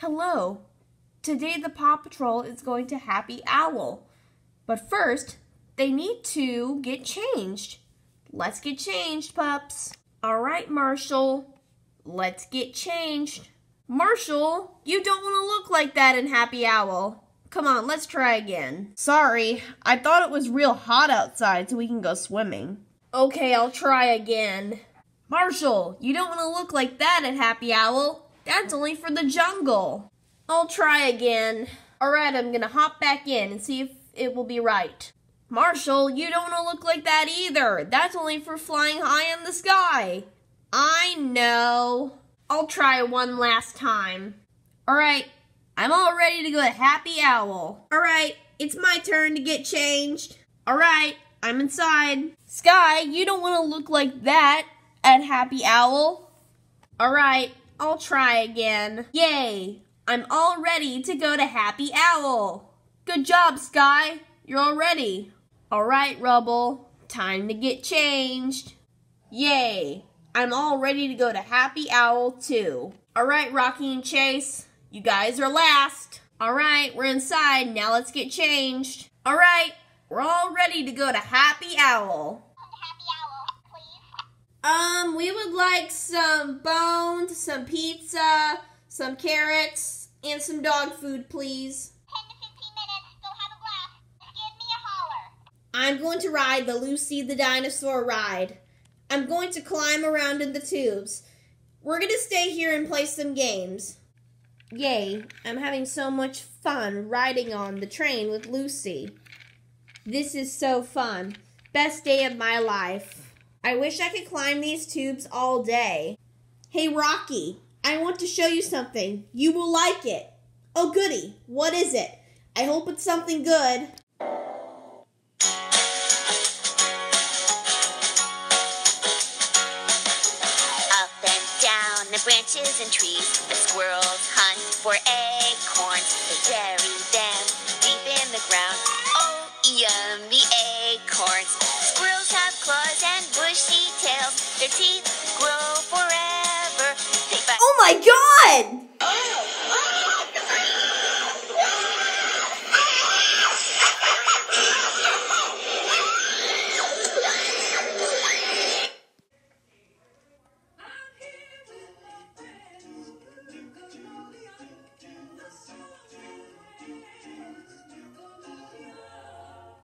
Hello. Today the Paw Patrol is going to Happy Owl. But first, they need to get changed. Let's get changed, pups. All right, Marshall. Let's get changed. Marshall, you don't want to look like that in Happy Owl. Come on, let's try again. Sorry, I thought it was real hot outside so we can go swimming. Okay, I'll try again. Marshall, you don't want to look like that at Happy Owl. That's only for the jungle. I'll try again. Alright, I'm gonna hop back in and see if it will be right. Marshall, you don't want to look like that either. That's only for flying high in the sky. I know. I'll try one last time. Alright, I'm all ready to go to Happy Owl. Alright, it's my turn to get changed. Alright, I'm inside. Sky, you don't want to look like that at Happy Owl. Alright, I'll try again. Yay! I'm all ready to go to Happy Owl. Good job, Sky. You're all ready. Alright, Rubble. Time to get changed. Yay! I'm all ready to go to Happy Owl too. Alright, Rocky and Chase. You guys are last. Alright, we're inside. Now let's get changed. Alright, we're all ready to go to Happy Owl. Um, we would like some bones, some pizza, some carrots, and some dog food, please. 10 to 15 minutes, go have a glass. Give me a holler. I'm going to ride the Lucy the Dinosaur ride. I'm going to climb around in the tubes. We're going to stay here and play some games. Yay, I'm having so much fun riding on the train with Lucy. This is so fun. Best day of my life. I wish I could climb these tubes all day. Hey, Rocky, I want to show you something. You will like it. Oh, goody. What is it? I hope it's something good. Up and down the branches and trees, the squirrels hunt for acorns. They bury them deep in the ground. Oh, yummy acorns. Teeth grow forever. Oh my god!